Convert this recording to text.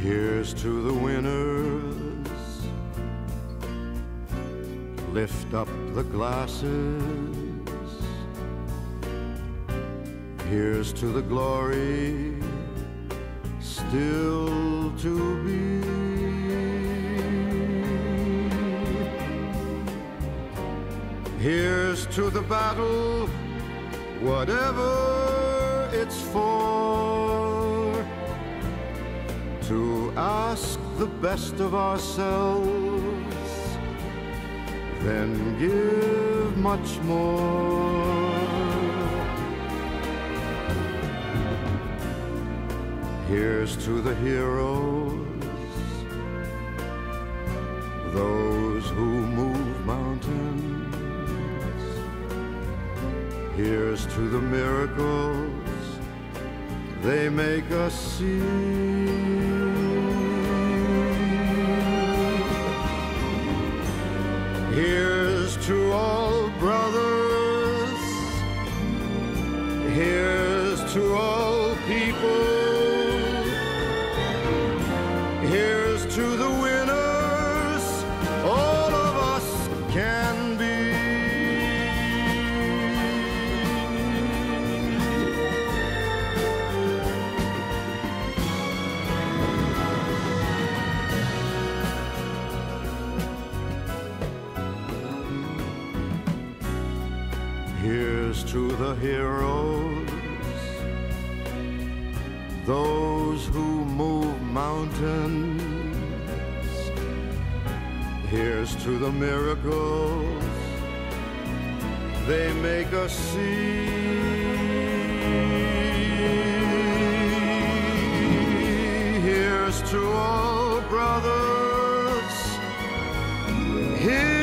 Here's to the winners. Lift up the glasses. Here's to the glory still to be. Here's to the battle, whatever it's for, ask the best of ourselves, then give much more. Here's to the heroes, those who move mountains. Here's to the miracles they make us see. To all brothers. Here's to all people. Here's to the Here's to the heroes, those who move mountains. Here's to the miracles they make us see. Here's to all brothers. Here's